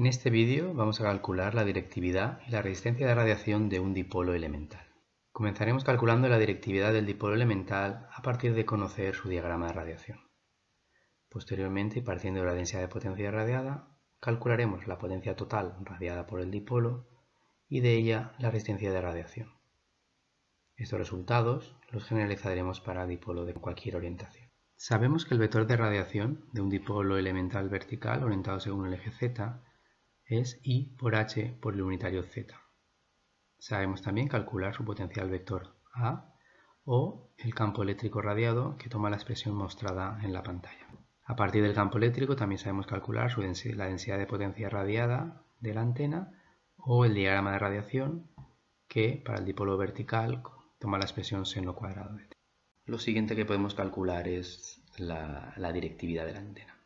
En este vídeo vamos a calcular la directividad y la resistencia de radiación de un dipolo elemental. Comenzaremos calculando la directividad del dipolo elemental a partir de conocer su diagrama de radiación. Posteriormente, partiendo de la densidad de potencia radiada, calcularemos la potencia total radiada por el dipolo y de ella la resistencia de radiación. Estos resultados los generalizaremos para dipolo de cualquier orientación. Sabemos que el vector de radiación de un dipolo elemental vertical orientado según el eje z es I por H por el unitario z. Sabemos también calcular su potencial vector A o el campo eléctrico radiado que toma la expresión mostrada en la pantalla. A partir del campo eléctrico también sabemos calcular la densidad de potencia radiada de la antena o el diagrama de radiación que para el dipolo vertical toma la expresión seno cuadrado de t. Lo siguiente que podemos calcular es la, directividad de la antena,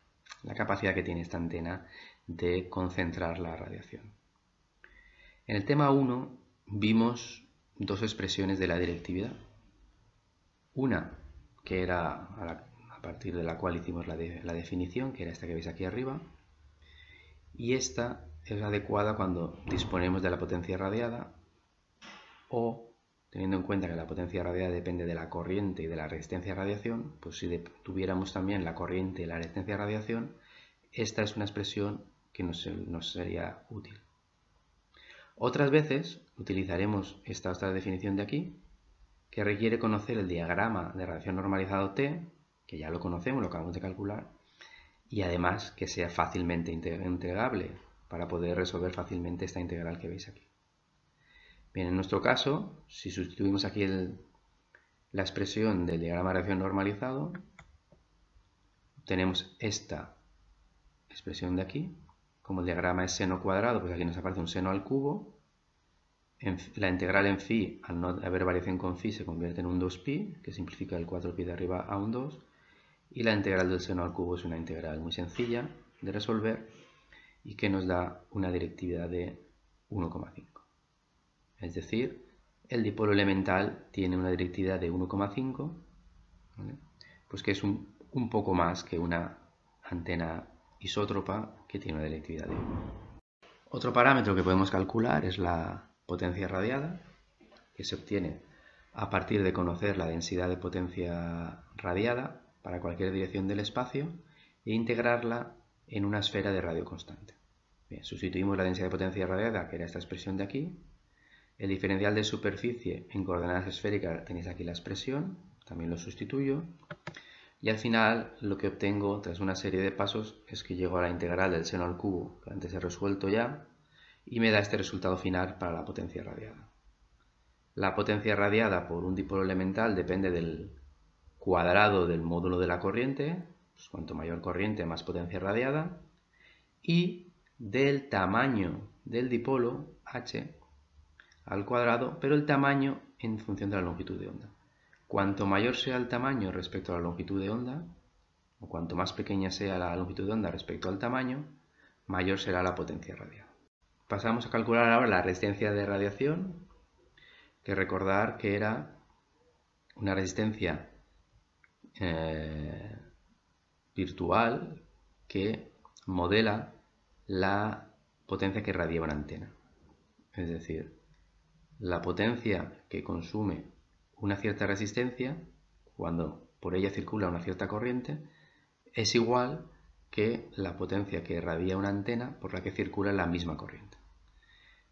la capacidad que tiene esta antena de concentrar la radiación. En el tema 1 vimos dos expresiones de la directividad. Una que era a, partir de la cual hicimos la, la definición, que era esta que veis aquí arriba, y esta es adecuada cuando disponemos de la potencia radiada o teniendo en cuenta que la potencia radiada depende de la corriente y de la resistencia a radiación, pues si tuviéramos también la corriente y la resistencia a radiación, esta es una expresión que nos, nos sería útil. Otras veces utilizaremos esta otra definición de aquí, que requiere conocer el diagrama de radiación normalizado T, que ya lo conocemos, lo acabamos de calcular, y además que sea fácilmente integrable para poder resolver fácilmente esta integral que veis aquí. Bien, en nuestro caso, si sustituimos aquí la expresión del diagrama de radiación normalizado, tenemos esta expresión de aquí. Como el diagrama es seno cuadrado, pues aquí nos aparece un seno al cubo. la integral en phi, al no haber variación con phi, se convierte en un 2pi, que simplifica el 4pi de arriba a un 2. Y la integral del seno al cubo es una integral muy sencilla de resolver y que nos da una directividad de 1,5. Es decir, el dipolo elemental tiene una directividad de 1,5, pues que es un, poco más que una antena isótropa que tiene una directividad de 1. Otro parámetro que podemos calcular es la potencia radiada, que se obtiene a partir de conocer la densidad de potencia radiada para cualquier dirección del espacio e integrarla en una esfera de radio constante. sustituimos la densidad de potencia radiada, que era esta expresión de aquí, el diferencial de superficie en coordenadas esféricas tenéis aquí la expresión, también lo sustituyo. Y al final lo que obtengo tras una serie de pasos es que llego a la integral del seno al cubo, que antes he resuelto ya, y me da este resultado final para la potencia radiada. La potencia radiada por un dipolo elemental depende del cuadrado del módulo de la corriente, pues cuanto mayor corriente más potencia radiada, y del tamaño del dipolo h al cuadrado, pero el tamaño en función de la longitud de onda. Cuanto mayor sea el tamaño respecto a la longitud de onda, o cuanto más pequeña sea la longitud de onda respecto al tamaño, mayor será la potencia radiada. Pasamos a calcular ahora la resistencia de radiación, que recordar que era una resistencia eh, virtual que modela la potencia que radia una antena. Es decir, la potencia que consume una cierta resistencia, cuando por ella circula una cierta corriente, es igual que la potencia que radia una antena por la que circula la misma corriente.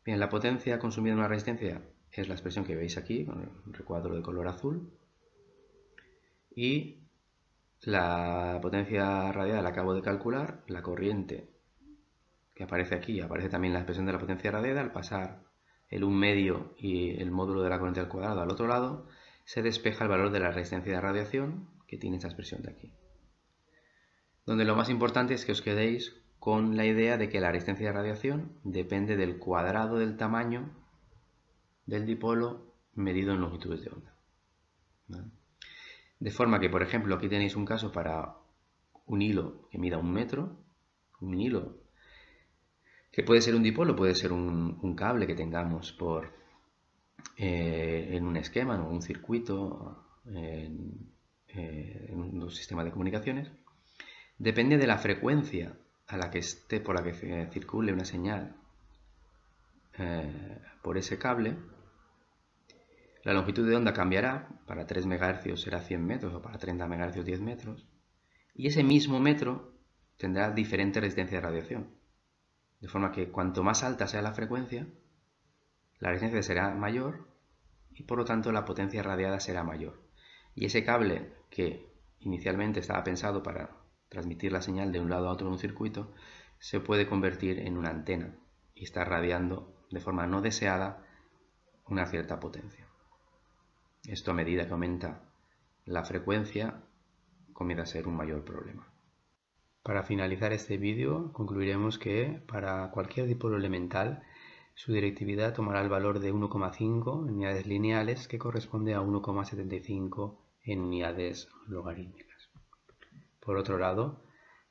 Bien, la potencia consumida en una resistencia es la expresión que veis aquí, con el recuadro de color azul, y la potencia radiada la acabo de calcular, la corriente que aparece aquí, aparece también la expresión de la potencia radiada, al pasar el 1 medio y el módulo de la corriente al cuadrado al otro lado, se despeja el valor de la resistencia de radiación que tiene esta expresión de aquí. Donde lo más importante es que os quedéis con la idea de que la resistencia de radiación depende del cuadrado del tamaño del dipolo medido en longitudes de onda. De forma que, por ejemplo, aquí tenéis un caso para un hilo que mida un metro, un hilo que puede ser un dipolo, puede ser un, cable que tengamos por, eh, en un esquema, o un circuito, en, eh, en un sistema de comunicaciones, depende de la frecuencia a la que esté por la que circule una señal eh, por ese cable, la longitud de onda cambiará, para 3 MHz será 100 metros o para 30 MHz 10 metros, y ese mismo metro tendrá diferente resistencia de radiación. De forma que cuanto más alta sea la frecuencia, la resistencia será mayor y por lo tanto la potencia radiada será mayor. Y ese cable que inicialmente estaba pensado para transmitir la señal de un lado a otro de un circuito, se puede convertir en una antena y está radiando de forma no deseada una cierta potencia. Esto a medida que aumenta la frecuencia comienza a ser un mayor problema. Para finalizar este vídeo concluiremos que para cualquier dipolo elemental su directividad tomará el valor de 1,5 en unidades lineales que corresponde a 1,75 en unidades logarítmicas. Por otro lado,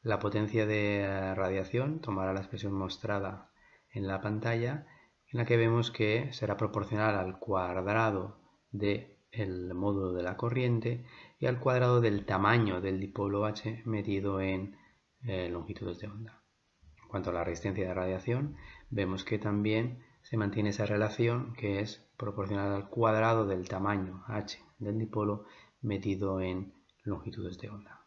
la potencia de radiación tomará la expresión mostrada en la pantalla en la que vemos que será proporcional al cuadrado del módulo de la corriente y al cuadrado del tamaño del dipolo H medido en eh, longitudes de onda. En cuanto a la resistencia de radiación, vemos que también se mantiene esa relación que es proporcional al cuadrado del tamaño h del dipolo medido en longitudes de onda.